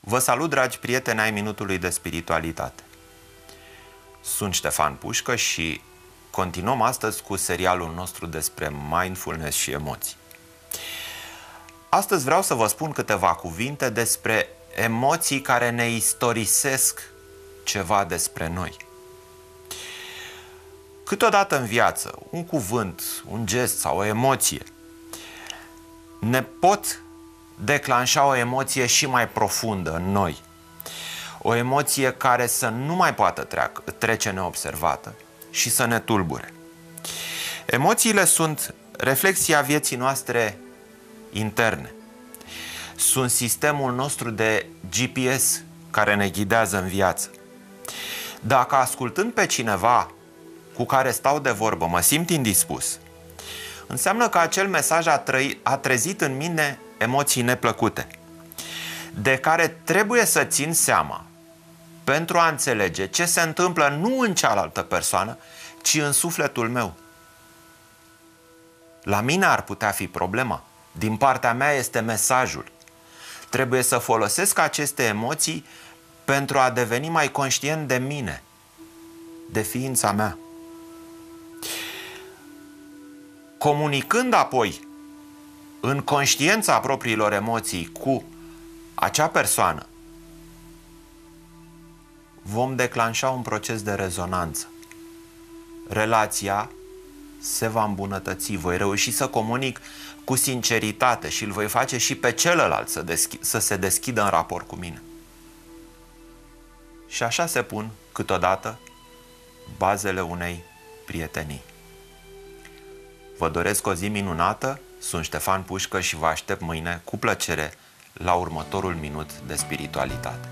Vă salut, dragi prieteni ai Minutului de Spiritualitate. Sunt Ștefan Pușcă și continuăm astăzi cu serialul nostru despre mindfulness și emoții. Astăzi vreau să vă spun câteva cuvinte despre emoții care ne istorisesc ceva despre noi. Câteodată în viață, un cuvânt, un gest sau o emoție ne pot declanșa o emoție și mai profundă în noi. O emoție care să nu mai poată treacă, trece neobservată și să ne tulbure. Emoțiile sunt reflexia vieții noastre interne. Sunt sistemul nostru de GPS care ne ghidează în viață. Dacă ascultând pe cineva cu care stau de vorbă mă simt indispus, înseamnă că acel mesaj a, trăi, a trezit în mine emoții neplăcute, de care trebuie să țin seama pentru a înțelege ce se întâmplă nu în cealaltă persoană, ci în sufletul meu. La mine ar putea fi problema. Din partea mea este mesajul. Trebuie să folosesc aceste emoții pentru a deveni mai conștient de mine, de ființa mea. Comunicând apoi în conștiența propriilor emoții cu acea persoană, vom declanșa un proces de rezonanță. Relația se va îmbunătăți, voi reuși să comunic cu sinceritate și îl voi face și pe celălalt să, deschi- să se deschidă în raport cu mine. Și așa se pun câteodată bazele unei prietenii. Vă doresc o zi minunată, sunt Ștefan Pușcă și vă aștept mâine cu plăcere la următorul minut de spiritualitate.